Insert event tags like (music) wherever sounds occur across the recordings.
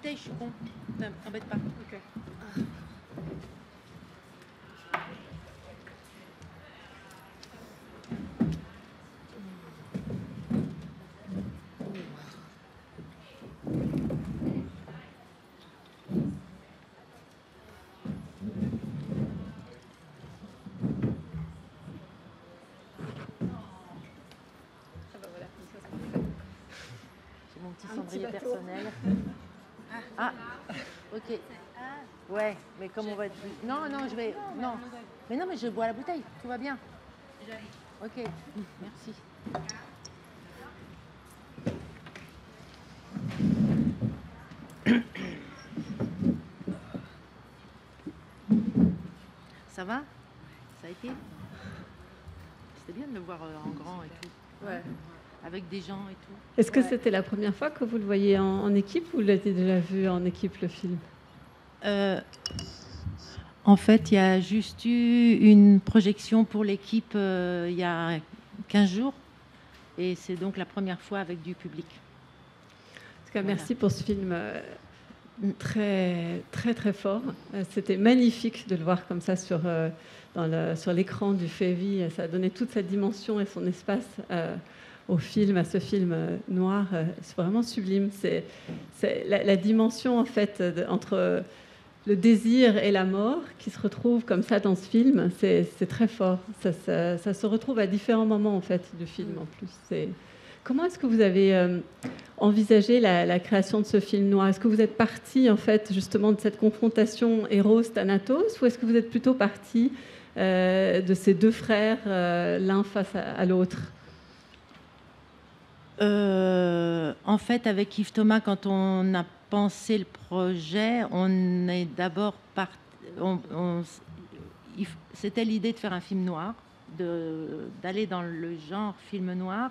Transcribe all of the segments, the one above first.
bouteille, je suis con. T'embête pas. Ok. Ah bah voilà, comme ça, c'est parfait. J'ai mon petit Un cendrier petit bateau. personnel. Ah, ok. Ouais, mais comme on va être. Non, non, je vais. Non. Mais non, mais je bois la bouteille. Tout va bien. Ok, merci. (coughs) Ça va? Ça a été? C'était bien de le voir euh, en grand et tout. Ouais. Avec des gens et tout. Est-ce que Ouais. c'était la première fois que vous le voyez en, en équipe ou vous l'avez déjà vu en équipe le film? Euh, en fait, il y a juste eu une projection pour l'équipe euh, il y a 15 jours. Et c'est donc la première fois avec du public. En tout cas, Voilà. merci pour ce film euh, très, très, très fort. C'était magnifique de le voir comme ça sur, dans le- sur l'écran du Févi. Ça a donné toute sa dimension et son espace euh, au film, à ce film noir. C'est vraiment sublime. C'est c'est la, la dimension, en fait, de- entre le désir et la mort qui se retrouvent comme ça dans ce film. C'est très fort. Ça, se retrouve à différents moments, en fait, du film, en plus. Comment est-ce que vous avez euh, envisagé la, création de ce film noir? Est-ce que vous êtes parti en fait justement de cette confrontation héros-thanatos ou est-ce que vous êtes plutôt parti euh, de ces deux frères, euh, l'un face à, à l'autre? En fait, avec Yves Thomas, quand on a pensé le projet, on est d'abord parti. C'était l'idée de faire un film noir, d'aller dans le genre film noir.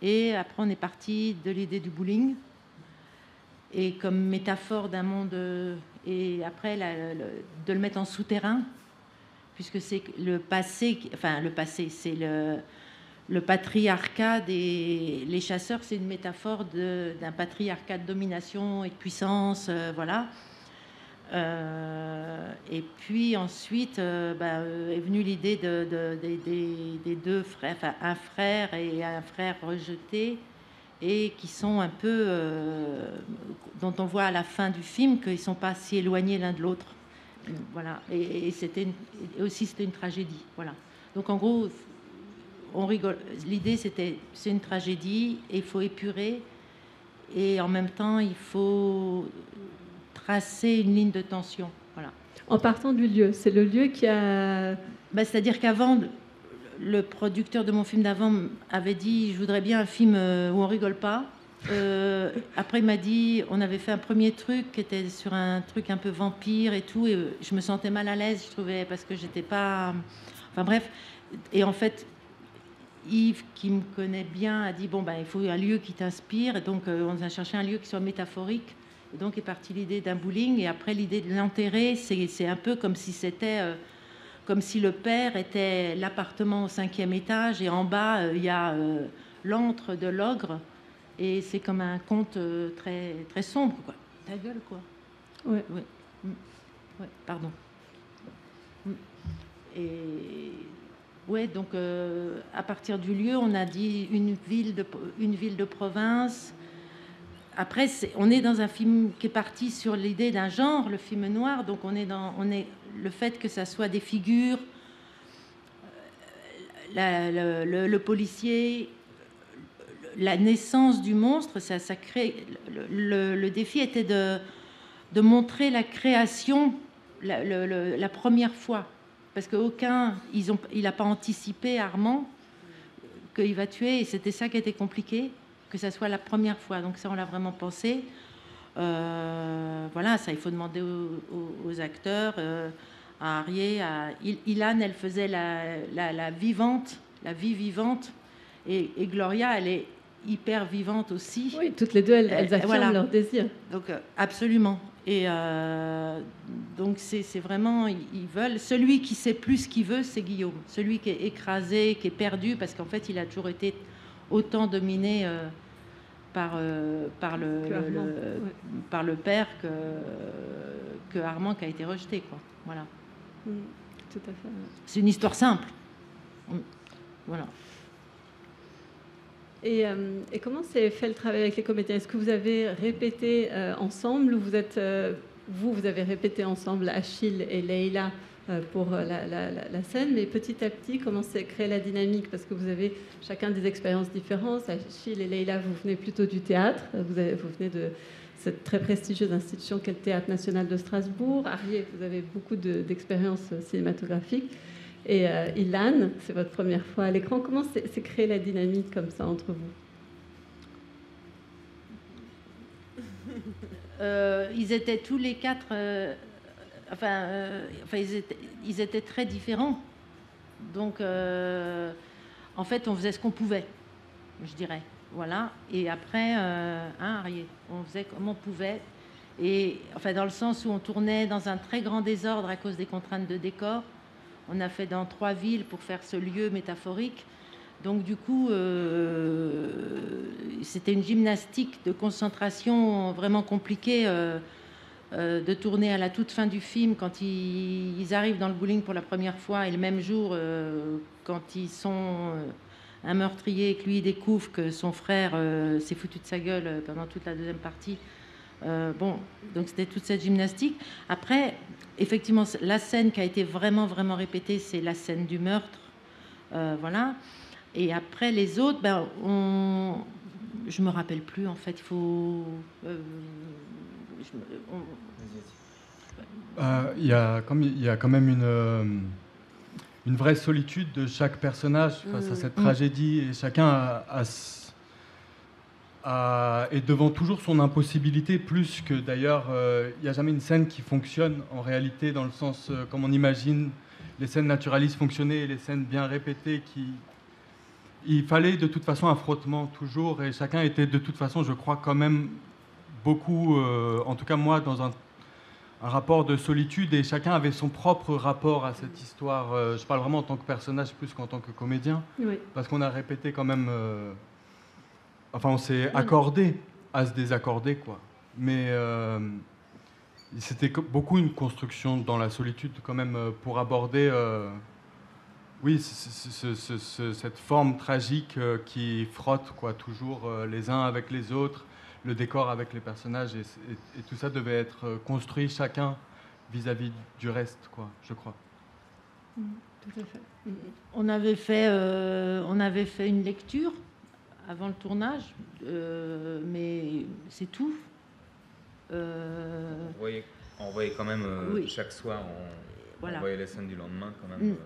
Et après, on est parti de l'idée du bowling. Et comme métaphore d'un monde. Et après, de le mettre en souterrain, puisque c'est le passé. Enfin, le passé, c'est le le patriarcat des les chasseurs, c'est une métaphore d'un patriarcat de domination et de puissance, euh, voilà. Euh, et puis ensuite euh, bah, est venue l'idée de, de- des- deux frères, un frère et un frère rejeté, et qui sont un peu, dont on voit à la fin du film qu'ils sont pas si éloignés l'un de l'autre. Voilà. Et, et c'était aussi c'était une tragédie. Voilà. Donc en gros, on rigole. L'idée, c'était, c'est une tragédie et il faut épurer. Et en même temps, il faut tracer une ligne de tension. Voilà. En partant du lieu, c'est le lieu qui a. Bah, c'est-à-dire qu'avant, le producteur de mon film d'avant avait dit Je voudrais bien un film euh, où on rigole pas. Euh, après, il m'a dit On avait fait un premier truc qui était sur un truc un peu vampire et tout. Et euh, je me sentais mal à l'aise, je trouvais, parce que j'étais pas. Enfin bref. Et en fait, Yves, qui me connaît bien, a dit Bon, ben, il faut un lieu qui t'inspire. Et donc, euh, on a cherché un lieu qui soit métaphorique. Et donc est partie l'idée d'un bowling. Et après, l'idée de l'enterrer, c'est un peu comme si c'était. euh, comme si le père était l'appartement au cinquième étage et en bas euh, il y a l'antre de l'ogre et c'est comme un conte très très sombre quoi. Ta gueule quoi. Ouais. Ouais. Mm. Ouais, pardon. Mm. Et ouais donc euh, à partir du lieu on a dit une ville de une ville de province. Après, on est dans un film qui est parti sur l'idée d'un genre, le film noir. Donc, on est dans, on est le fait que ça soit des figures, euh, le, policier, la naissance du monstre, ça, crée. Le, défi était de, montrer la création la première fois, parce qu'aucun, il n'a pas anticipé Armand qu'il va tuer, et c'était ça qui était compliqué que ça soit la première fois. Donc ça, on l'a vraiment pensé. Euh, voilà, ça, il faut demander aux, aux- aux acteurs, euh, à Arié, à Il- Ilan, elle faisait la, la- la vivante, la vie vivante, et, et Gloria, elle est hyper vivante aussi. Oui, toutes les deux, elles, elles Euh, affirment voilà. leur désir. Donc euh, absolument. Et euh, donc c'est vraiment, ils veulent. Celui qui sait plus ce qu'il veut, c'est Guillaume. Celui qui est écrasé, qui est perdu, parce qu'en fait, il a toujours été autant dominé euh, par, par, le, par le père que, que Armand qui a été rejeté. Quoi. Voilà. Mm, tout à fait. C'est une histoire simple. Mm, voilà. Et, et, comment s'est fait le travail avec les comédiens? Est-ce que vous avez répété ensemble ou vous êtes vous, vous avez répété ensemble Achille et Leïla euh, pour euh, la, scène, mais petit à petit, comment s'est créée la dynamique? Parce que vous avez chacun des expériences différentes. Achille et Leïla, vous venez plutôt du théâtre, vous, venez de cette très prestigieuse institution qu'est le Théâtre national de Strasbourg. Arié, vous avez beaucoup d'expériences cinématographiques. Et euh, Ilan, c'est votre première fois à l'écran. Comment s'est créée la dynamique comme ça entre vous? (laughs) Euh, ils étaient tous les quatre, euh, enfin, ils, étaient, très différents. Donc, en fait, on faisait ce qu'on pouvait, je dirais. Voilà. Et après, hein, on faisait comme on pouvait. Et enfin, dans le sens où on tournait dans un très grand désordre à cause des contraintes de décor. On a fait dans trois villes pour faire ce lieu métaphorique. Donc du coup, euh, c'était une gymnastique de concentration vraiment compliquée euh, euh, de tourner à la toute fin du film quand ils, arrivent dans le bowling pour la première fois et le même jour quand ils sont un meurtrier et que lui découvre que son frère s'est foutu de sa gueule pendant toute la deuxième partie. bon, donc c'était toute cette gymnastique. Après, effectivement, la scène qui a été vraiment, vraiment répétée, c'est la scène du meurtre. voilà. Et après, les autres, ben, on... je me rappelle plus, en fait. Il faut. Euh, euh, il y, a, comme, il y a quand même une, euh, une vraie solitude de chaque personnage face à cette mm. tragédie. Et chacun est devant toujours son impossibilité, plus que d'ailleurs, il n'y a jamais une scène qui fonctionne en réalité, dans le sens comme on imagine les scènes naturalistes fonctionner, les scènes bien répétées qui, il fallait de toute façon un frottement toujours, et chacun était de toute façon, je crois, quand même beaucoup, euh, en tout cas moi, dans un, rapport de solitude, et chacun avait son propre rapport à cette histoire. Euh, je parle vraiment en tant que personnage plus qu'en tant que comédien, parce qu'on a répété quand même, euh, enfin on s'est accordé à se désaccorder, quoi. Mais c'était beaucoup une construction dans la solitude quand même pour aborder oui, cette forme tragique euh, qui frotte quoi, toujours euh, les uns avec les autres, le décor avec les personnages, et, tout ça devait être euh, construit chacun vis-à-vis du reste, quoi, je crois. Mmh, tout à fait. On avait fait, on avait fait une lecture avant le tournage, mais c'est tout. On voyait, quand même chaque soir, on, voyait les scènes du lendemain quand même. Mmh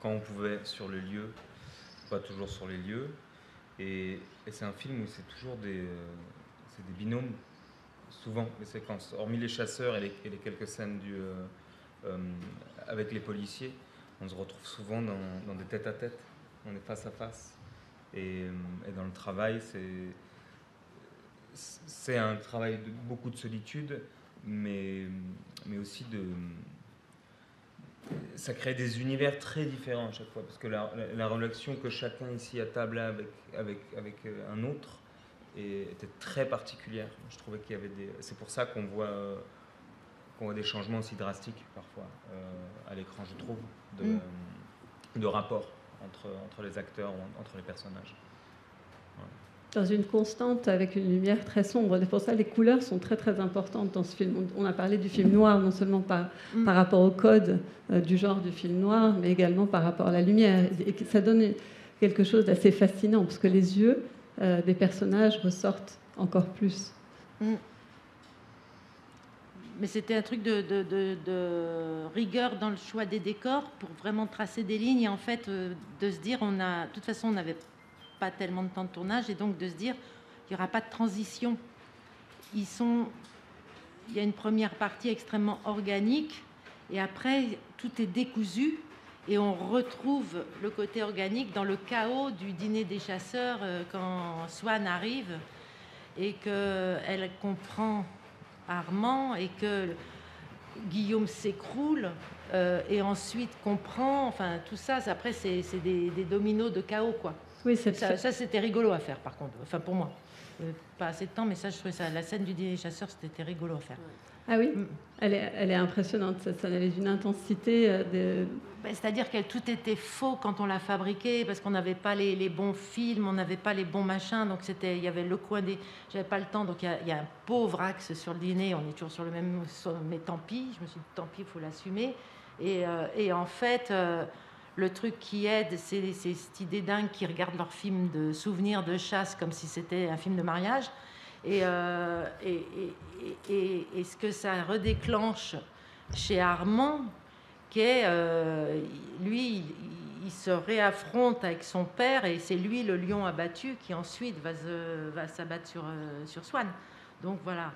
quand on pouvait sur le lieu, pas toujours sur les lieux. Et, c'est un film où c'est toujours des, des binômes, souvent les séquences. Hormis les chasseurs et les, quelques scènes du, euh, euh, avec les policiers, on se retrouve souvent dans, des têtes à tête. On est face à face. Et, et dans le travail, c'est c'est un travail de beaucoup de solitude, mais, mais aussi de, ça crée des univers très différents à chaque fois, parce que la, relation que chacun ici à table a avec, avec, avec euh, un autre était très particulière. Je trouvais qu'il y avait des... C'est pour ça qu'on voit, qu'on voit des changements aussi drastiques parfois euh, à l'écran, je trouve, de, mm. de rapport entre, entre les acteurs ou entre les personnages dans une constante avec une lumière très sombre. C'est pour ça les couleurs sont très très importantes dans ce film. On a parlé du film noir non seulement par, mm. par rapport au code euh, du genre du film noir, mais également par rapport à la lumière. Et ça donne quelque chose d'assez fascinant, parce que les yeux euh, des personnages ressortent encore plus. Mm. Mais c'était un truc de, rigueur dans le choix des décors pour vraiment tracer des lignes et en fait euh, de se dire on a de toute façon on avait pas tellement de temps de tournage et donc de se dire qu'il n'y aura pas de transition. Il y a une première partie extrêmement organique et après tout est décousu et on retrouve le côté organique dans le chaos du dîner des chasseurs euh, quand Swan arrive et qu'elle comprend Armand et que Guillaume s'écroule euh, et ensuite comprend, enfin tout ça, après c'est des, des dominos de chaos quoi. Oui, ça, ça c'était rigolo à faire, par contre, enfin pour moi. Pas assez de temps, mais ça, je trouvais ça. La scène du dîner des chasseurs, c'était rigolo à faire. Ah oui, mm. elle, est, elle est impressionnante, ça, ça avait une intensité. Euh, de... Ben, c'est-à-dire que tout était faux quand on l'a fabriqué, parce qu'on n'avait pas les, bons films, on n'avait pas les bons machins, donc c'était, il y avait le coin des... J'avais pas le temps, donc il y, a, un pauvre axe sur le dîner, on est toujours sur le même... Mais tant pis, je me suis dit, tant pis, il faut l'assumer. Et, euh, et, en fait... Euh, le truc qui aide, c'est cette idée dingue qui regardent leurs films de souvenirs de chasse comme si c'était un film de mariage. Euh, et, et, ce que ça redéclenche chez Armand, qui est, euh, lui, il, se réaffronte avec son père et c'est lui le lion abattu qui ensuite va, va s'abattre sur, euh, sur Swann. Donc voilà.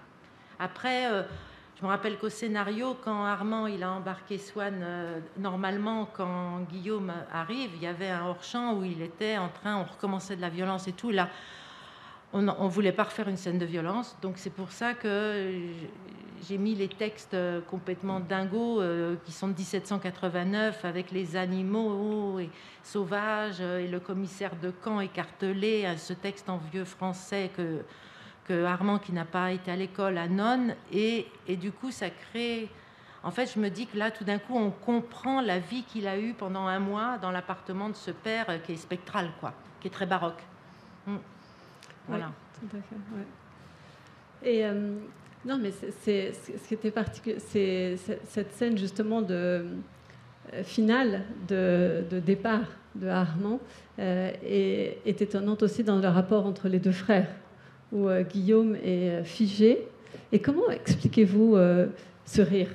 Après, je me rappelle qu'au scénario, quand Armand il a embarqué Swann, normalement, quand Guillaume arrive, il y avait un hors-champ où il était en train, on recommençait de la violence et tout. Là, on ne voulait pas refaire une scène de violence. Donc c'est pour ça que j'ai mis les textes euh, complètement dingos euh, qui sont de 1789 avec les animaux et sauvages euh, et le commissaire de camp écartelé, ce texte en vieux français que, Armand qui n'a pas été à l'école à Nonne. Et, et du coup ça crée... En fait, je me dis que là, tout d'un coup, on comprend la vie qu'il a eue pendant un mois dans l'appartement de ce père qui est spectral, quoi, qui est très baroque. Mm. Voilà. Et euh, non, mais c'est ce qui était particulier, c'est cette scène justement de euh, finale de, de, départ de Armand euh, est, étonnante aussi dans le rapport entre les deux frères, où Guillaume est figé. Et comment expliquez-vous ce rire?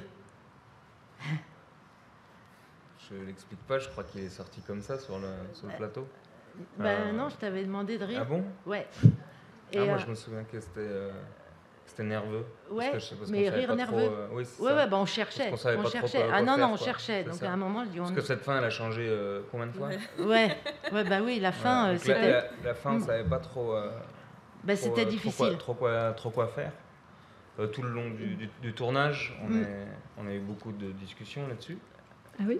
Je ne l'explique pas, je crois qu'il est sorti comme ça sur le, sur le plateau. Ben euh, non, je t'avais demandé de rire. Ah bon? Ouais. Et ah, moi, euh, je me souviens que c'était. Euh, c'était nerveux. Ouais, mais rire nerveux. oui, ouais, ouais, bah on cherchait. on, cherchait. ah non, non, on cherchait. Donc à un moment, je dis. Parce que cette fin, elle a changé combien de fois? Ouais, ouais, bah oui, la fin, c'était. La, la, fin, on mm. savait pas trop. Bah, c'était difficile. Trop quoi, trop quoi, faire. tout le long du, du, tournage, on, mm. est, on a eu beaucoup de discussions là-dessus. Ah oui?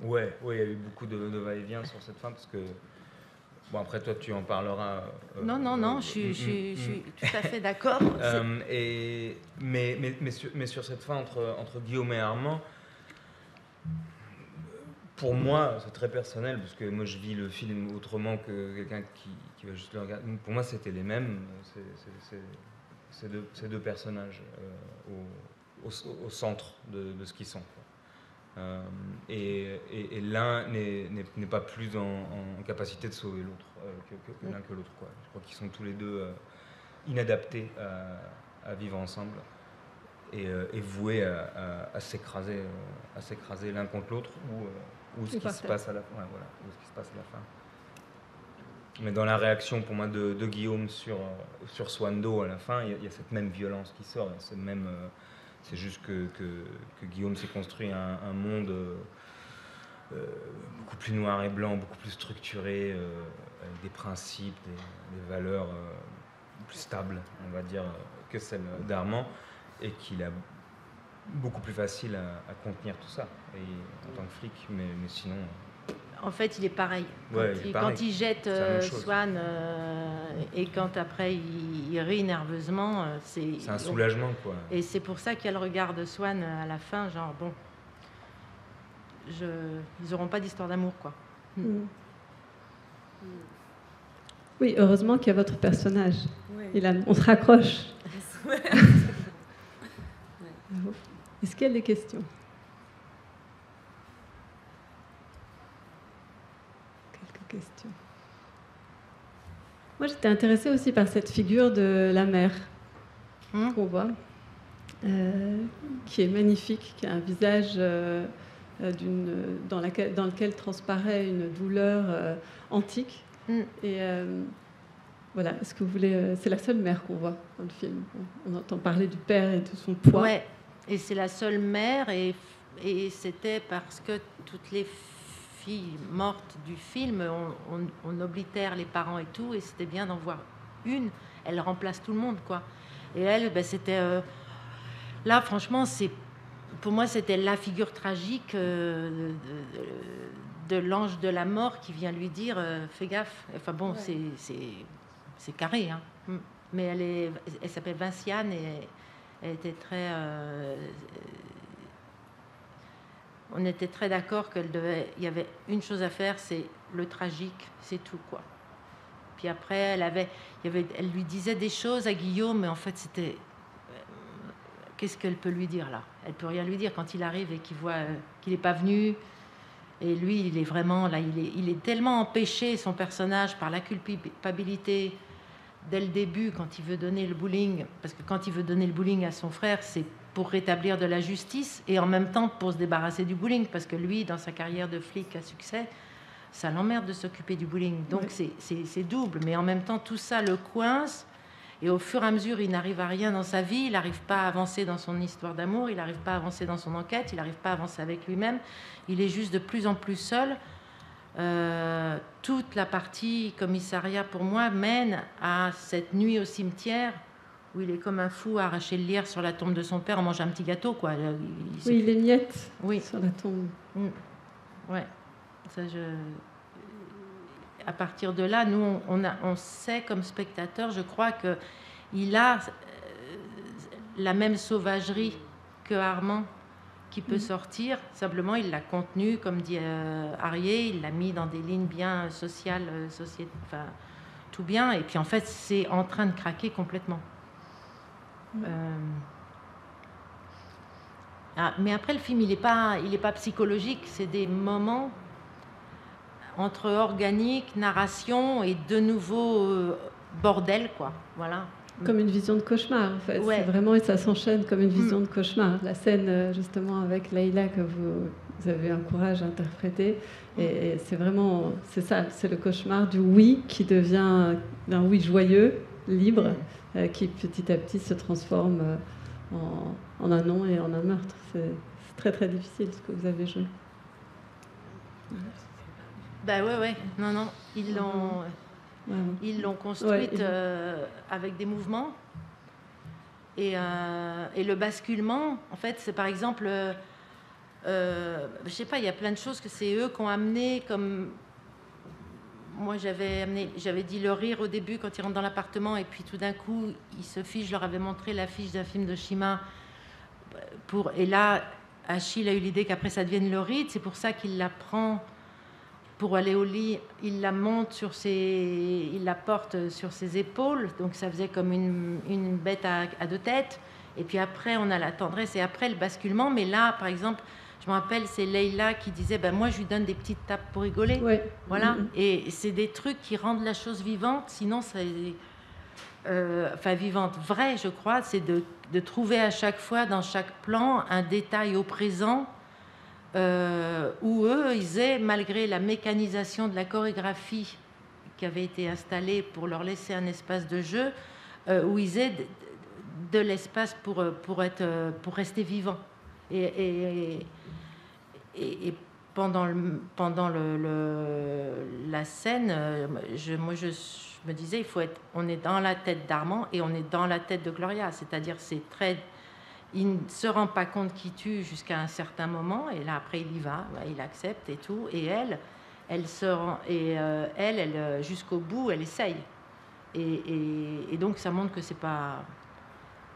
Ouais, ouais, il y a eu beaucoup de, de va-et-vient sur cette fin parce que Bon, après, toi, tu en parleras. Euh, non, non, non, je, euh, suis, je, suis tout à fait d'accord. (laughs) Euh, et, mais, mais, mais, sur, mais, sur, cette fin entre, entre Guillaume et Armand, pour moi, c'est très personnel, parce que moi, je vis le film autrement que quelqu'un qui, qui, va juste le regarder. Pour moi, c'était les mêmes, ces deux, deux, personnages au, au, au, centre de, de ce qu'ils sont. Euh, et, l'un n'est pas plus en, capacité de sauver l'autre euh, que, l'un que l'autre. Je crois qu'ils sont tous les deux euh, inadaptés à, vivre ensemble et, voués à, s'écraser à s'écraser l'un contre l'autre ou, ce qui se passe à la fin. voilà, ce qui se passe à la fin. Mais dans la réaction pour moi de, Guillaume sur, sur Swando à la fin, il y, a, cette même violence qui sort, même c'est juste que, que, Guillaume s'est construit un, monde euh, euh, beaucoup plus noir et blanc, beaucoup plus structuré, euh, avec des principes, des, valeurs plus stables, on va dire, que celle d'Armand, et qu'il a beaucoup plus facile à, contenir tout ça, et, en tant que flic, mais, mais sinon en fait, il est pareil. Quand, il, jette euh, Swan euh, et quand après il, rit nerveusement, euh, c'est. C'est un soulagement, quoi. Et c'est pour ça qu'il y a le regard de Swan à la fin, genre bon, je, ils n'auront pas d'histoire d'amour, quoi. Hmm. Oui, heureusement qu'il y a votre personnage. Il a, on se raccroche. (laughs) (laughs) Est-ce qu'il y a des questions? Question. Moi, j'étais intéressée aussi par cette figure de la mère hmm. qu'on voit, euh, qui est magnifique, qui a un visage euh, euh, dans, laquelle, dans, lequel transparaît une douleur antique. Hmm. Et voilà, est-ce que vous voulez. c'est la seule mère qu'on voit dans le film. On, entend parler du père et de son poids. Ouais, et c'est la seule mère, et, et c'était parce que toutes les fille morte du film, on, oblitère les parents et tout, et c'était bien d'en voir une. Elle remplace tout le monde, quoi. Et elle, ben, c'était. Euh, là, franchement, c'est. Pour moi, c'était la figure tragique euh, de, l'ange de la mort qui vient lui dire euh, Fais gaffe. Enfin bon, c'est c'est carré. Hein. Mm. mais elle, est, elle s'appelle Vinciane et était très. Euh, on était très d'accord qu'elle devait. Il y avait une chose à faire, c'est le tragique, c'est tout quoi. Puis après, elle avait, il y avait, elle lui disait des choses à Guillaume, mais en fait, c'était qu'est-ce qu'elle peut lui dire là? Elle peut rien lui dire quand il arrive et qu'il voit euh, qu'il n'est pas venu. Et lui, il est vraiment là, il est, il est tellement empêché, son personnage, par la culpabilité dès le début, quand il veut donner le bowling, parce que quand il veut donner le bowling à son frère, c'est pour rétablir de la justice et en même temps pour se débarrasser du bowling, parce que lui, dans sa carrière de flic à succès, ça l'emmerde de s'occuper du bowling. Donc c'est double, mais en même temps, tout ça le coince et au fur et à mesure, il n'arrive à rien dans sa vie, il n'arrive pas à avancer dans son histoire d'amour, il n'arrive pas à avancer dans son enquête, il n'arrive pas à avancer avec lui-même. Il est juste de plus en plus seul. Euh, toute la partie commissariat, pour moi, mène à cette nuit au cimetière où il est comme un fou à arracher le lierre sur la tombe de son père en mangeant un petit gâteau. Quoi. Il, oui, les miettes oui. sur la tombe. Mm. Ouais. Ça, je à partir de là, nous, on, a, on sait comme spectateur, je crois que il a euh, la même sauvagerie que Armand qui peut mm. sortir. Simplement, il l'a contenu, comme dit euh, il l'a mis dans des lignes bien sociales, euh, enfin, tout bien. Et puis, en fait, c'est en train de craquer complètement. Euh, ah, mais après, le film, il n'est pas, il pas psychologique. C'est des moments entre organique, narration et de nouveau euh, bordel, quoi. Voilà. Comme une vision de cauchemar, en fait. C'est vraiment, et ça s'enchaîne comme une vision mm. de cauchemar. La scène, euh, justement, avec Leïla, que vous, avez un courage à interpréter, et, c'est vraiment, c'est ça, c'est le cauchemar du oui qui devient d'un oui joyeux, libre, mm. euh, qui petit à petit se transforme en, en, un non et en un meurtre. C'est très très difficile ce que vous avez joué. Ben ouais, ouais. Non, non. Ils l'ont, ils l'ont construite euh, avec des mouvements. Et, euh, et, le basculement, en fait, c'est par exemple, euh, je sais pas, il y a plein de choses que c'est eux qui ont amené, comme moi j'avais amené, j'avais dit le rire au début quand ils rentrent dans l'appartement, et puis tout d'un coup, ils se fichent, je leur avais montré l'affiche d'un film de Shima, pour, et là, Achille a eu l'idée qu'après ça devienne le rire, c'est pour ça qu'il la prend pour aller au lit, il la monte sur ses, il la porte sur ses épaules, donc ça faisait comme une, une bête à, deux têtes. Et puis après, on a la tendresse et après le basculement. Mais là, par exemple, je me rappelle, c'est Leïla qui disait, ben moi, je lui donne des petites tapes pour rigoler. Voilà. Mm-hmm. Et c'est des trucs qui rendent la chose vivante. Sinon, c'est, euh, enfin vivante, vraie, je crois, c'est de, de trouver à chaque fois dans chaque plan un détail au présent euh, où eux, ils malgré la mécanisation de la chorégraphie qui avait été installée pour leur laisser un espace de jeu, euh, où ils aient de, l'espace pour, euh, pour, être, pour rester vivants. Et, et, pendant, pendant le, la scène, je, moi je, me disais, il faut être, on est dans la tête d'Armand et on est dans la tête de Gloria, c'est-à-dire c'est très il ne se rend pas compte qu'il tue jusqu'à un certain moment, et là après il y va, il accepte et tout. Et elle, elle se rend, et euh, elle, elle euh, jusqu'au bout, elle essaye. Et, donc ça montre que c'est pas,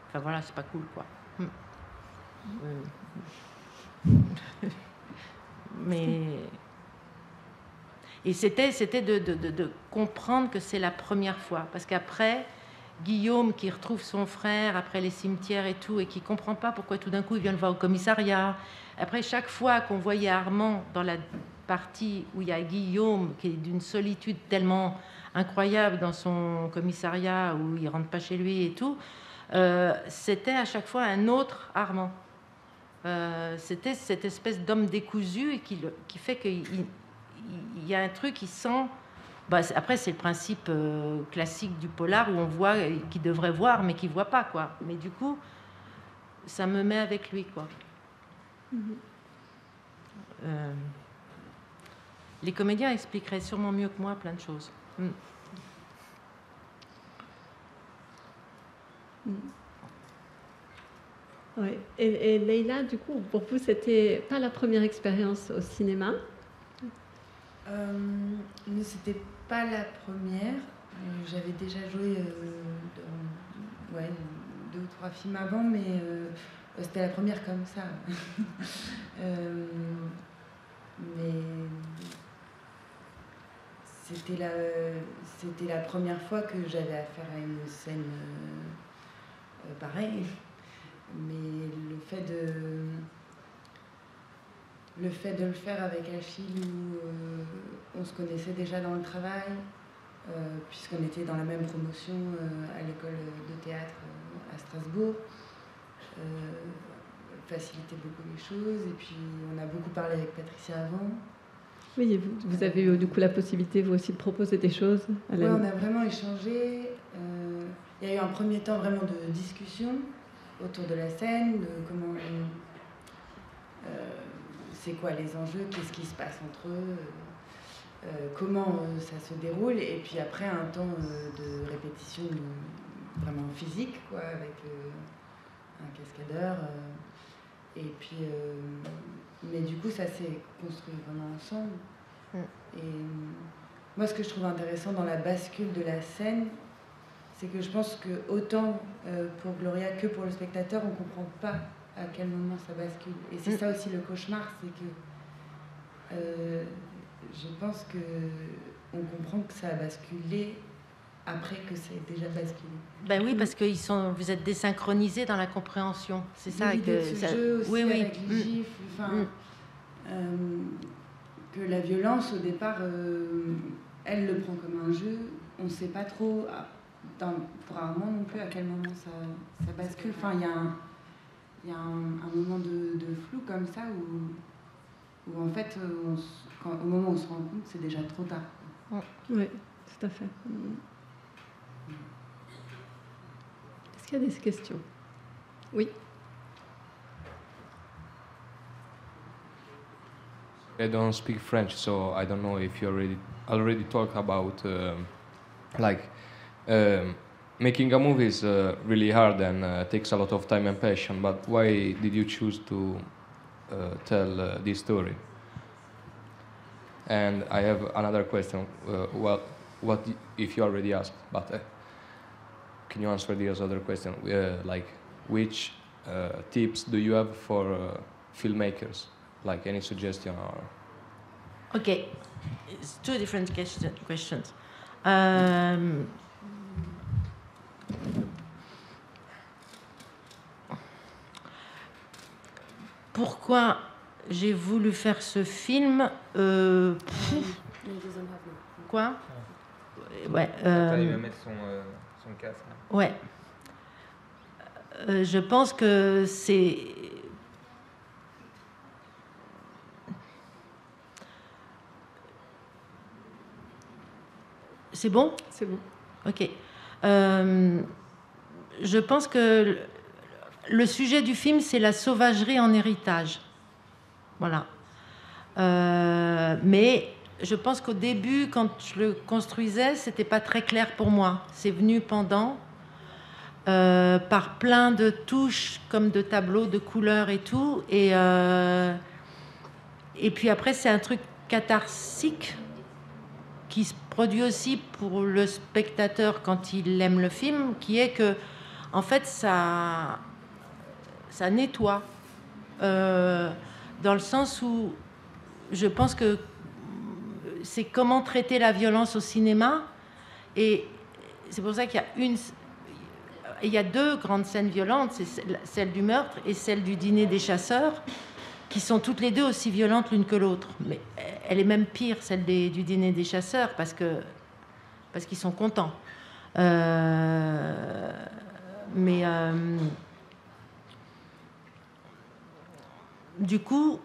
enfin voilà, c'est pas cool quoi. Hmm. Euh. (laughs) Mais et c'était c'était de, de comprendre que c'est la première fois, parce qu'après Guillaume qui retrouve son frère après les cimetières et tout, et qui comprend pas pourquoi tout d'un coup il vient le voir au commissariat. Après, chaque fois qu'on voyait Armand dans la partie où il y a Guillaume, qui est d'une solitude tellement incroyable dans son commissariat, où il rentre pas chez lui et tout, euh, c'était à chaque fois un autre Armand. Euh, c'était cette espèce d'homme décousu qui, fait qu'il y a un truc qui sent bah, après, c'est le principe euh, classique du polar où on voit euh, qui devrait voir, mais qui voit pas, quoi. Mais du coup, ça me met avec lui, quoi. Mm-hmm. Euh, les comédiens expliqueraient sûrement mieux que moi plein de choses. Mm. Mm. Et, et Leïla, du coup, pour vous, c'était pas la première expérience au cinéma? Euh, C'était pas la première. Euh, j'avais déjà joué euh, ouais, deux ou trois films avant, mais c'était la première comme ça. (laughs) mais c'était la, c'était la première fois que j'avais affaire à une scène pareille. Mais le fait de le fait de le faire avec Achille où euh, on se connaissait déjà dans le travail, euh, puisqu'on était dans la même promotion euh, à l'école de théâtre à Strasbourg, facilitait beaucoup les choses. Et puis on a beaucoup parlé avec Patricia avant. Oui, vous, vous avez eu du coup la possibilité vous aussi de proposer des choses à Oui, on a vraiment échangé. Il y a eu un premier temps vraiment de discussion autour de la scène, de comment c'est quoi les enjeux, qu'est-ce qui se passe entre eux, euh, euh, comment euh, ça se déroule, et puis après un temps de répétition vraiment physique, quoi, avec un cascadeur. et puis, mais du coup, ça s'est construit vraiment ensemble. Mm. Et moi, ce que je trouve intéressant dans la bascule de la scène, c'est que je pense que autant pour Gloria que pour le spectateur, on ne comprend pas à quel moment ça bascule. Et c'est mm. ça aussi le cauchemar, c'est que euh, je pense que on comprend que ça a basculé après que ça ait déjà basculé. Ben oui, parce que ils sont, vous êtes désynchronisés dans la compréhension. C'est ça que ça... Jeu aussi oui, oui. avec les mm. mm. euh, que la violence au départ, euh, elle le prend comme un jeu. On ne sait pas trop, ah, dans, pour un moment non plus, à quel moment ça, ça bascule. Enfin, il y a un il y a un, moment de, flou comme ça où, où en fait, au moment où on se rend compte, c'est déjà trop tard. Oui, tout à fait. Est-ce qu'il y a des questions? Oui. I don't speak French, so I don't know if you already already talk about um, like um, making a movie is uh, really hard and uh, takes a lot of time and passion. But why did you choose to uh, tell uh, this story? And I have another question. Uh, well, what if you already asked? But uh, can you answer this other question? like, which tips do you have for filmmakers? Like any suggestion or? Okay, it's two different question, questions. Um, pourquoi j'ai voulu faire ce film euh, Quoi Ouais. Euh, il va mettre son, euh, son casque. Ouais. Euh, je pense que c'est. C'est bon? C'est bon. Ok. Euh, je pense que le sujet du film, c'est la sauvagerie en héritage. Voilà. Euh, mais je pense qu'au début, quand je le construisais, c'était pas très clair pour moi. C'est venu pendant, euh, par plein de touches, comme de tableaux, de couleurs et tout. Et, et puis après, c'est un truc catharsique qui se produit aussi pour le spectateur quand il aime le film, qui est que, en fait, ça, ça nettoie. Euh, dans le sens où je pense que c'est comment traiter la violence au cinéma. Et c'est pour ça qu'il y a une. Il y a deux grandes scènes violentes, c'est celle du meurtre et celle du dîner des chasseurs qui sont toutes les deux aussi violentes l'une que l'autre. Mais elle est même pire, celle du dîner des chasseurs, parce que parce qu'ils sont contents. Euh, mais euh, du coup,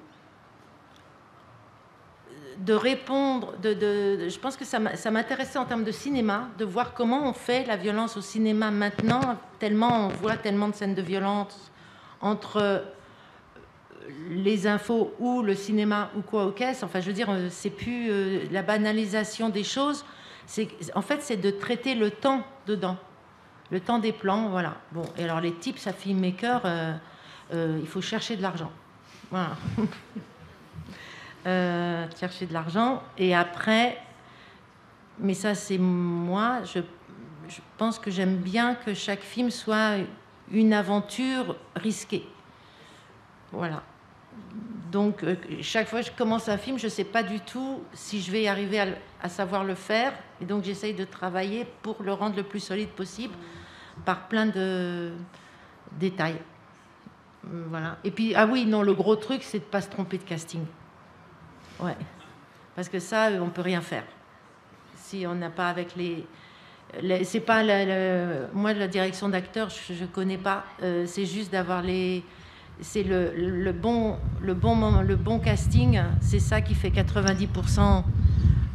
de répondre, je pense que ça m'intéressait en termes de cinéma, de voir comment on fait la violence au cinéma maintenant, tellement on voit tellement de scènes de violence entre les infos ou le cinéma ou quoi au caisse. Enfin, je veux dire, euh, c'est plus euh, la banalisation des choses. En fait, c'est de traiter le temps dedans, le temps des plans, voilà. Bon, et alors les tips à filmmaker, euh, il faut chercher de l'argent. Voilà. (laughs) chercher de l'argent. Et après, mais ça, c'est moi, je, je pense que j'aime bien que chaque film soit une aventure risquée. Voilà. Donc, euh, chaque fois que je commence un film, je ne sais pas du tout si je vais arriver à, savoir le faire. Et donc, j'essaye de travailler pour le rendre le plus solide possible par plein de détails. Euh, voilà. Et puis, ah oui, non, le gros truc, c'est de ne pas se tromper de casting. Ouais. Parce que ça, on ne peut rien faire. Si on n'a pas avec les. c'est pas moi, la direction d'acteur, je ne connais pas. Euh, c'est juste d'avoir les c'est le, bon, le, bon moment, le bon casting, c'est ça qui fait 90%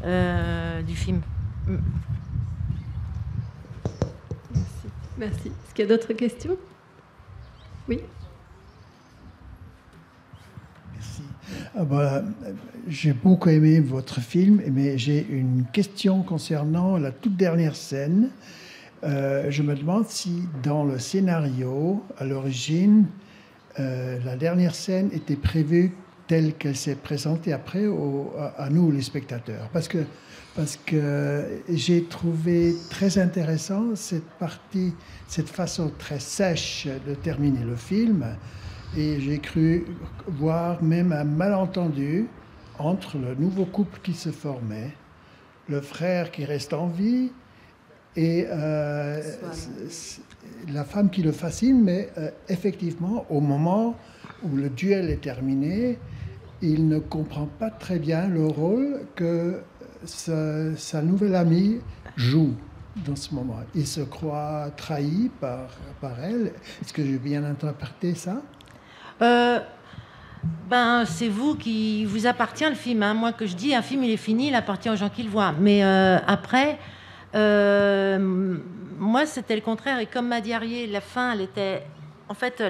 euh, du film. Merci. Merci. Est-ce qu'il y a d'autres questions? Oui. Merci. Ah bah, j'ai beaucoup aimé votre film, mais j'ai une question concernant la toute dernière scène. Euh, je me demande si dans le scénario, à l'origine, euh, la dernière scène était prévue telle qu'elle s'est présentée après à, nous, les spectateurs. Parce que, parce que j'ai trouvé très intéressant cette partie, cette façon très sèche de terminer le film. Et j'ai cru voir même un malentendu entre le nouveau couple qui se formait, le frère qui reste en vie et euh, la femme qui le fascine, mais euh, effectivement, au moment où le duel est terminé, il ne comprend pas très bien le rôle que sa, nouvelle amie joue dans ce moment. Il se croit trahi par, par elle. Est-ce que j'ai bien interprété ça? Euh, ben, c'est vous qui vous appartient le film. Hein. Moi, que je dis, un film, il est fini, il appartient aux gens qui le voient. Mais après, euh, moi, c'était le contraire. Et comme m'a dit la fin, elle était. En fait,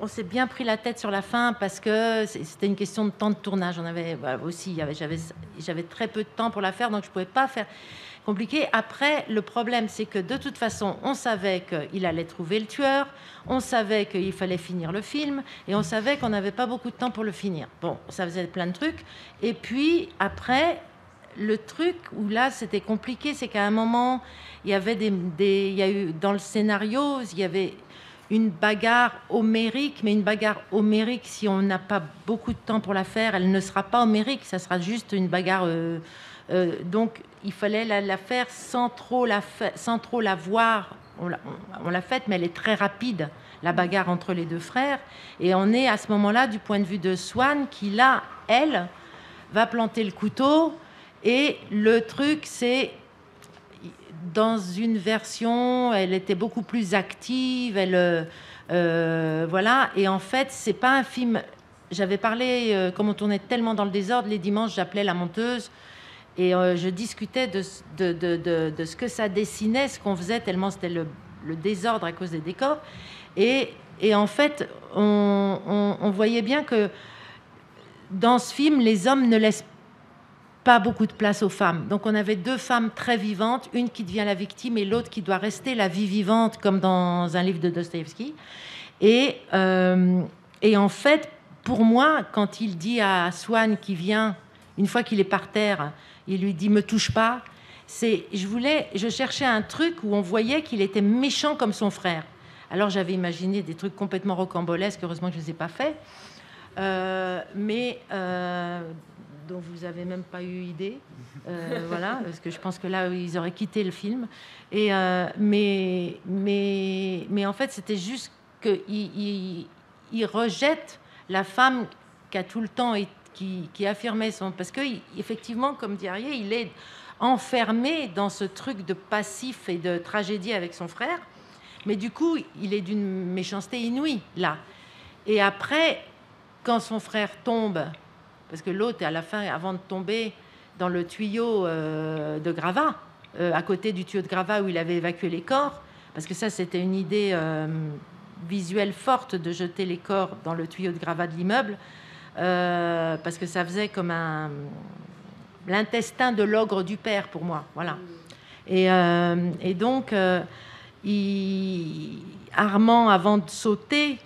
on s'est bien pris la tête sur la fin parce que c'était une question de temps de tournage. On avait bah, aussi, j'avais très peu de temps pour la faire, donc je pouvais pas faire compliqué. Après, le problème, c'est que de toute façon, on savait qu'il allait trouver le tueur, on savait qu'il fallait finir le film, et on savait qu'on n'avait pas beaucoup de temps pour le finir. Bon, ça faisait plein de trucs. Et puis, après, le truc où là c'était compliqué, c'est qu'à un moment, il y avait des, il y a eu dans le scénario, il y avait une bagarre homérique, mais une bagarre homérique, si on n'a pas beaucoup de temps pour la faire, elle ne sera pas homérique, ça sera juste une bagarre. Euh, euh, donc il fallait la, faire sans trop la, sans trop la voir. On l'a faite, mais elle est très rapide, la bagarre entre les deux frères. Et on est à ce moment-là du point de vue de Swan, qui là, elle, va planter le couteau et le truc, c'est dans une version, elle était beaucoup plus active, elle, euh, voilà. Et en fait, c'est pas un film. J'avais parlé, euh, comme on tournait tellement dans le désordre, les dimanches, j'appelais la monteuse et euh, je discutais de, de, de, ce que ça dessinait, ce qu'on faisait, tellement c'était le, désordre à cause des décors. Et, et en fait, on, voyait bien que dans ce film, les hommes ne laissent pas beaucoup de place aux femmes. Donc on avait deux femmes très vivantes, une qui devient la victime et l'autre qui doit rester la vie vivante, comme dans un livre de Dostoevsky. Et, euh, et en fait, pour moi, quand il dit à Swan qui vient, une fois qu'il est par terre, il lui dit me touche pas. C'est, je voulais, je cherchais un truc où on voyait qu'il était méchant comme son frère. Alors j'avais imaginé des trucs complètement rocambolesques. Heureusement que je les ai pas faits. Euh, mais euh, dont vous n'avez même pas eu idée. Euh, (laughs) voilà, parce que je pense que là, ils auraient quitté le film. Et, mais, mais, mais en fait, c'était juste qu'il il, il rejette la femme qui a tout le temps et qui, affirmait son. Parce que, effectivement, comme dit il est enfermé dans ce truc de passif et de tragédie avec son frère. Mais du coup, il est d'une méchanceté inouïe, là. Et après, quand son frère tombe parce que l'autre, à la fin, avant de tomber dans le tuyau euh, de gravat, euh, à côté du tuyau de gravat où il avait évacué les corps, parce que ça, c'était une idée euh, visuelle forte de jeter les corps dans le tuyau de gravat de l'immeuble, parce que ça faisait comme l'intestin de l'ogre du père pour moi, voilà. Et, et donc, il, Armand, avant de sauter,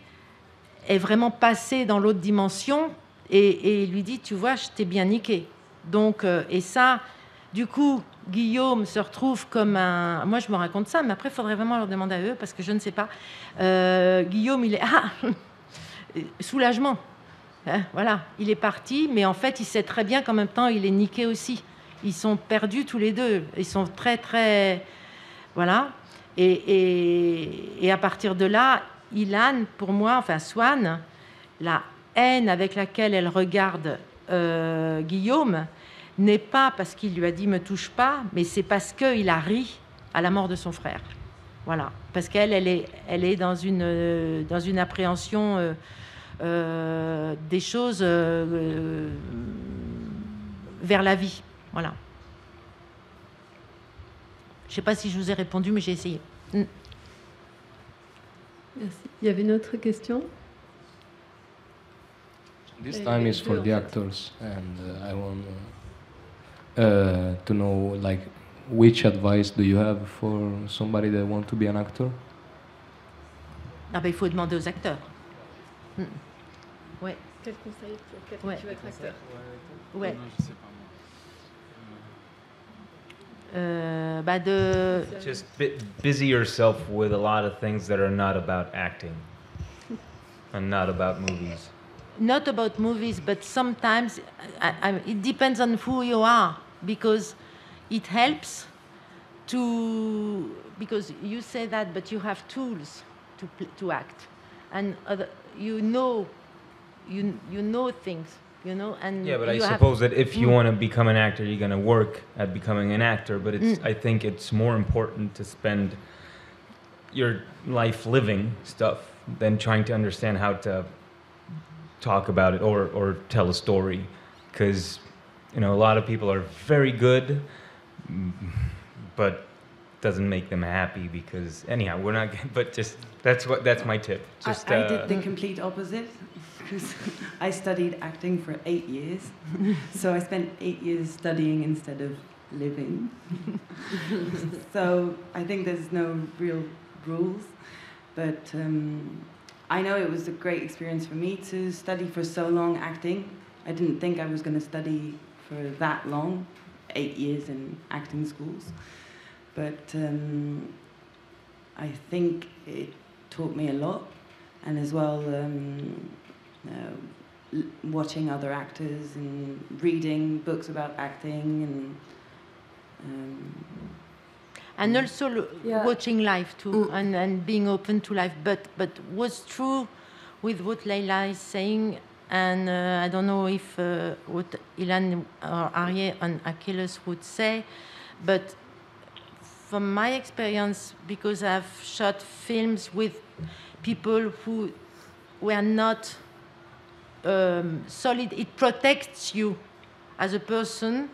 est vraiment passé dans l'autre dimension et, lui dit, tu vois, je t'ai bien niqué. Donc, euh, et ça, du coup, Guillaume se retrouve comme un. Moi, je me raconte ça, mais après, il faudrait vraiment leur demander à eux parce que je ne sais pas. Euh, Guillaume, il est. (laughs) Ah Soulagement. Hein, voilà, il est parti, mais en fait, il sait très bien qu'en même temps, il est niqué aussi. Ils sont perdus tous les deux. Ils sont très, très. Voilà. Et, à partir de là, Ilan, pour moi, enfin, Swan, la haine avec laquelle elle regarde euh, Guillaume n'est pas parce qu'il lui a dit me touche pas, mais c'est parce qu'il a ri à la mort de son frère. Voilà, parce qu'elle, elle est, elle est dans une, euh, dans une appréhension euh, des choses vers la vie. Voilà. Je ne sais pas si je vous ai répondu, mais j'ai essayé. Mm. Merci. Il y avait une autre question? This time is for the actors, and uh, I want uh, to know, like, which advice do you have for somebody that want to be an actor? Ah ben, il faut demander aux acteurs. Hmm. Ouais. Quel conseil pour quelqu'un ouais. qui veut être acteur Ouais. Euh, bah de... Just busy yourself with a lot of things that are not about acting and not about movies. not about movies, but sometimes I, I, it depends on who you are because it helps to because you say that, but you have tools to to act, and other, you know you you know things. You know, and yeah, but I suppose that if you mm. want to become an actor, you're going to work at becoming an actor. But it's, mm. I think it's more important to spend your life living stuff than trying to understand how to talk about it or, or tell a story because you know a lot of people are very good but doesn't make them happy because anyhow we're not (laughs) but just that's what that's my tip just I, I uh, did the complete opposite because (laughs) i studied acting for eight years so i spent eight years studying instead of living (laughs) so i think there's no real rules but um, I know it was a great experience for me to study for so long acting. I didn't think I was going to study for that long, eight years in acting schools. But um, I think it taught me a lot, and as well, um, uh, watching other actors and reading books about acting and. Um, and also yeah. watching live too mm. and, and being open to life but but was true with what Leila is saying and uh, I don't know if uh, what Ilan or Arye and Achilles would say but from my experience because I've shot films with people who were not um, solid it protects you as a person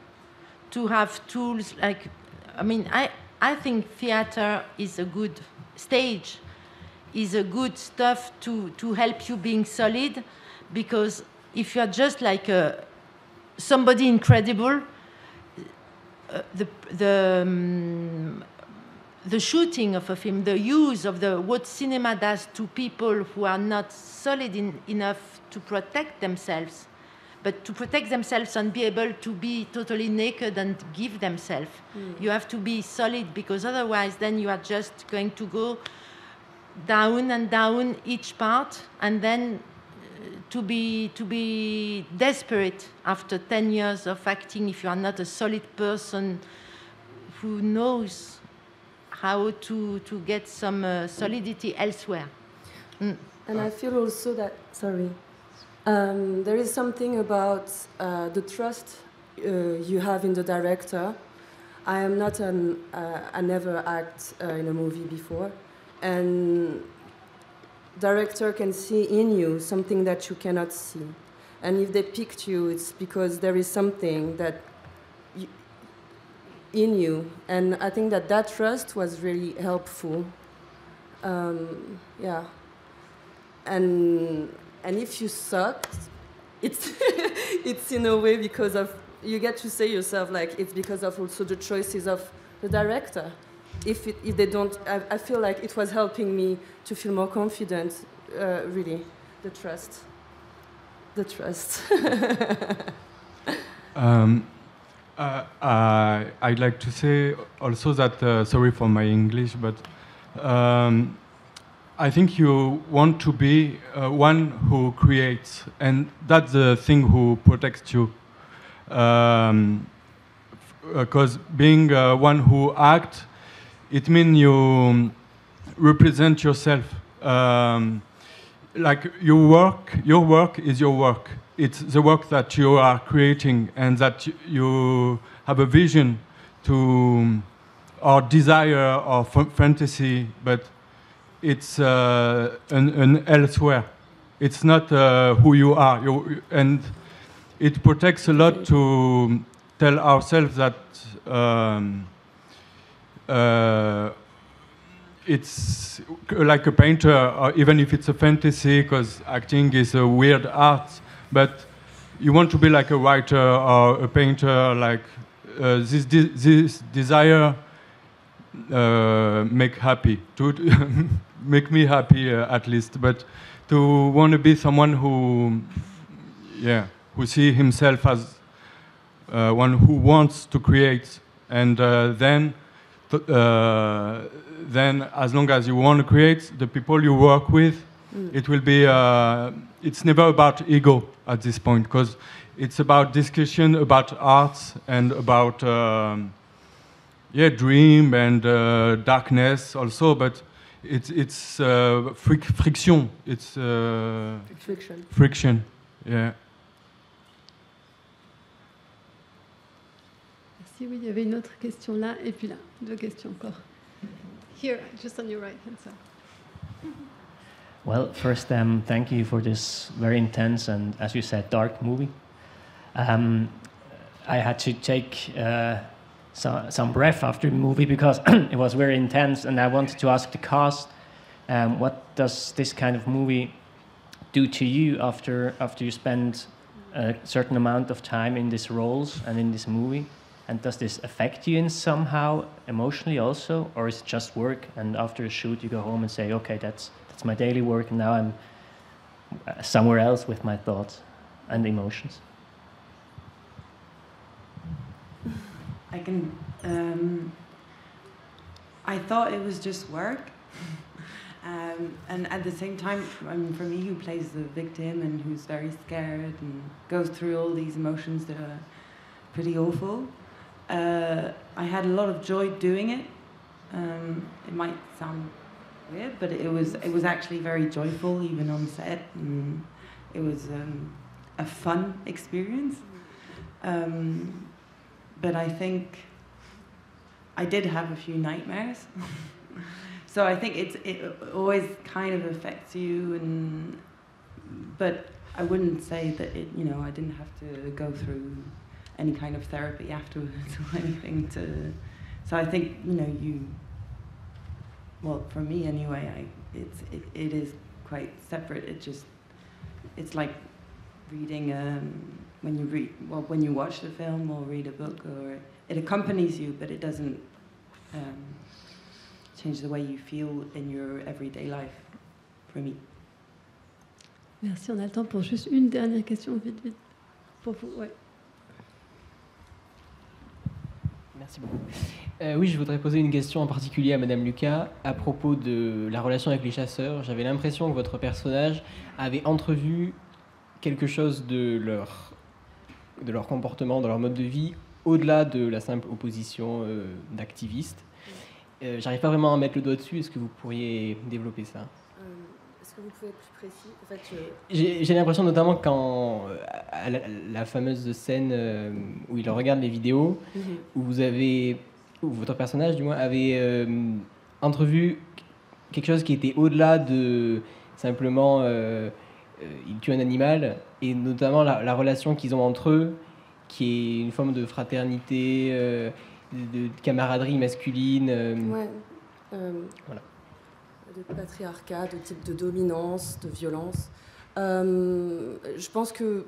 to have tools like I mean I I think theater is a good stage, is a good stuff to, to help you being solid, because if you are just like a, somebody incredible, uh, the, the, um, the shooting of a film, the use of the what cinema does to people who are not solid in, enough to protect themselves but to protect themselves and be able to be totally naked and give themselves. Mm. You have to be solid because otherwise, then you are just going to go down and down each part, and then uh, to be to be desperate after 10 years of acting if you are not a solid person who knows how to to get some uh, solidity elsewhere. Mm. And I feel also that sorry um, there is something about uh, the trust uh, you have in the director. I am not an, uh, I never act uh, in a movie before, and director can see in you something that you cannot see, and if they picked you, it's because there is something that in you, and I think that that trust was really helpful. Um, yeah, and and if you suck, it's (laughs) it's in a way because of you get to say yourself like it's because of also the choices of the director. If it, if they don't, I, I feel like it was helping me to feel more confident. Uh, really, the trust, the trust. (laughs) um, Uh, uh, I'd like to say also that, uh, sorry for my English, but um, I think you want to be uh, one who creates, and that's the thing who protects you. Because um, being uh, one who acts, it means you represent yourself. Um, like your work, your work is your work. It's the work that you are creating, and that you have a vision to, or desire or fantasy, but it's uh, an, an, elsewhere. It's not uh, who you are, you, and it protects a lot to tell ourselves that um, uh, it's like a painter, or even if it's a fantasy, because acting is a weird art, but you want to be like a writer or a painter, like uh, this, de this desire uh, make happy, to (laughs) make me happy uh, at least, but to want to be someone who, yeah, who see himself as uh, one who wants to create, and uh, then uh, then as long as you want to create, the people you work with, mm. it will be, uh, it's never about ego at this point, because it's about discussion about arts and about, um, yeah, dream and uh, darkness also, but it's, it's uh, fric friction. It's uh, friction. Friction, yeah. Merci, oui, il y avait une autre question là, et puis là, deux questions encore. Here, just on your right hand side. Well, first, um, thank you for this very intense and, as you said, dark movie. Um, I had to take uh, some, some breath after the movie because (clears throat) it was very intense, and I wanted to ask the cast, um, what does this kind of movie do to you after after you spend a certain amount of time in these roles and in this movie? And does this affect you in somehow emotionally also, or is it just work? And after a shoot, you go home and say, "Okay, that's that's my daily work, and now I'm uh, somewhere else with my thoughts and emotions." I can. Um, I thought it was just work. (laughs) Um, and at the same time, I mean, for me, who plays the victim and who's very scared and goes through all these emotions that are pretty awful, uh, I had a lot of joy doing it. Um, it might sound weird, but it was it was actually very joyful, even on set. And it was um, a fun experience. Um, but I think I did have a few nightmares. (laughs) so I think it's it always kind of affects you, and but I wouldn't say that it. You know, I didn't have to go through any kind of therapy afterwards (laughs) or anything to. So I think you know you. Well, for me anyway, I it's it, it is quite separate. It just it's like reading um, when you read well when you watch the film or read a book or it accompanies you, but it doesn't um, change the way you feel in your everyday life. For me. Merci. On a le temps pour juste une dernière question, vite, vite. Pour vous, ouais. Merci beaucoup. Euh, oui, je voudrais poser une question en particulier à Madame Lucas à propos de la relation avec les chasseurs. J'avais l'impression que votre personnage avait entrevu quelque chose de leur, de leur comportement, de leur mode de vie, au-delà de la simple opposition euh, d'activistes. Euh, J'arrive pas vraiment à mettre le doigt dessus. Est-ce que vous pourriez développer ça? Que vous pouvez être plus précis en fait, J'ai l'impression notamment quand euh, à la, fameuse scène euh, où il regarde les vidéos, mhm. où vous avez, où votre personnage du moins avait euh, entrevu quelque chose qui était au-delà de simplement il tue un animal et notamment la, relation qu'ils ont entre eux, qui est une forme de fraternité, de, camaraderie masculine. ouais. voilà de patriarcat, de type de dominance, de violence. Euh, je pense que euh,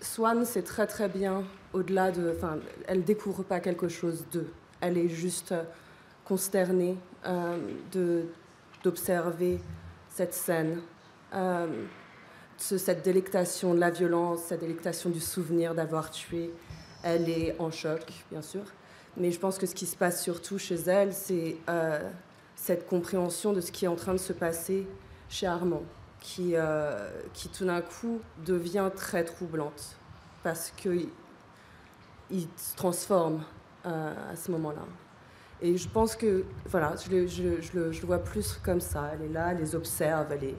Swan, c'est très très bien au-delà de. Enfin, elle découvre pas quelque chose d'eux. Elle est juste consternée euh, d'observer cette scène, cette délectation de la violence, cette délectation du souvenir d'avoir tué Elle est en choc, bien sûr. Mais je pense que ce qui se passe surtout chez elle, c'est euh, cette compréhension de ce qui est en train de se passer chez Armand, qui, euh, qui tout d'un coup devient très troublante, parce qu'il il se transforme euh, à ce moment-là. Et je pense que, voilà, je, je, je, le, je, le, vois plus comme ça. Elle est là, elle les observe, elle est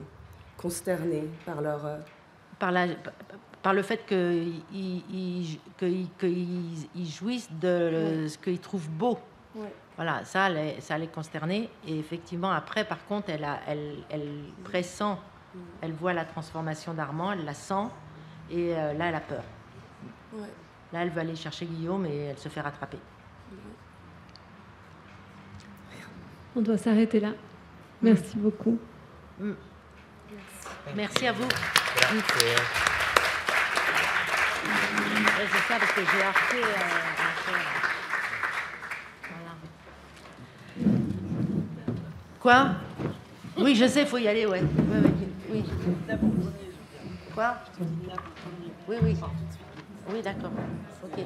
consternée par leur... Par la, par le fait qu'ils jouissent de ce qu'ils trouvent beau. Voilà, ça, ça les consterner. Et effectivement, après, par contre, elle, a, elle, elle pressent, mm. elle voit la transformation d'Armand, elle la sent, et euh, là, elle a peur. Là, elle veut aller chercher Guillaume et elle se fait rattraper. On doit s'arrêter là. Merci beaucoup. Mm. Merci. à vous. C'est ça parce que j'ai euh, voilà. Quoi Oui, je sais, il faut y aller, ouais. Oui, oui. Quoi Oui, oui. Oui, d'accord. Ok.